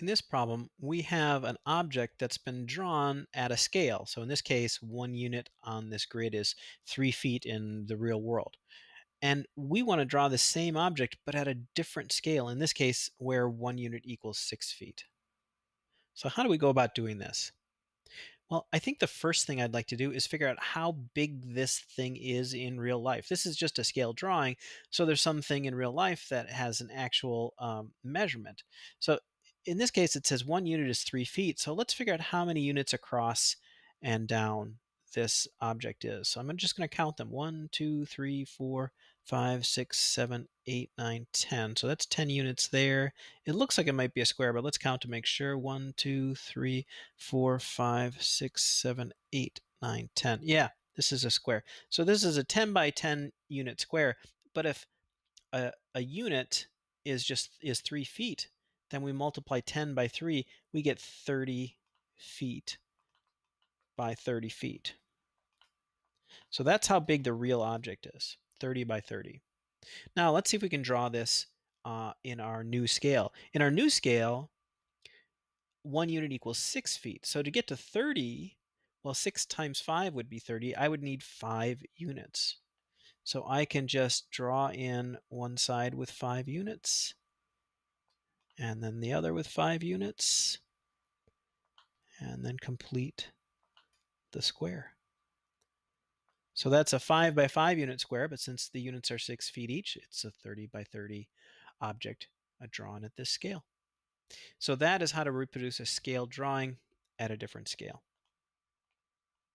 In this problem, we have an object that's been drawn at a scale. So in this case, one unit on this grid is three feet in the real world. And we want to draw the same object, but at a different scale, in this case, where one unit equals six feet. So how do we go about doing this? Well, I think the first thing I'd like to do is figure out how big this thing is in real life. This is just a scale drawing, so there's something in real life that has an actual um, measurement. So in this case, it says one unit is three feet. So let's figure out how many units across and down this object is. So I'm just going to count them. One, two, three, four, five, six, seven, eight, nine, ten. So that's 10 units there. It looks like it might be a square, but let's count to make sure. One, two, three, four, five, six, seven, eight, nine, ten. Yeah, this is a square. So this is a 10 by 10 unit square. But if a, a unit is just is three feet, then we multiply 10 by 3, we get 30 feet by 30 feet. So that's how big the real object is, 30 by 30. Now let's see if we can draw this uh, in our new scale. In our new scale, one unit equals 6 feet. So to get to 30, well, 6 times 5 would be 30. I would need 5 units. So I can just draw in one side with 5 units and then the other with five units, and then complete the square. So that's a 5 by 5 unit square, but since the units are 6 feet each, it's a 30 by 30 object drawn at this scale. So that is how to reproduce a scale drawing at a different scale.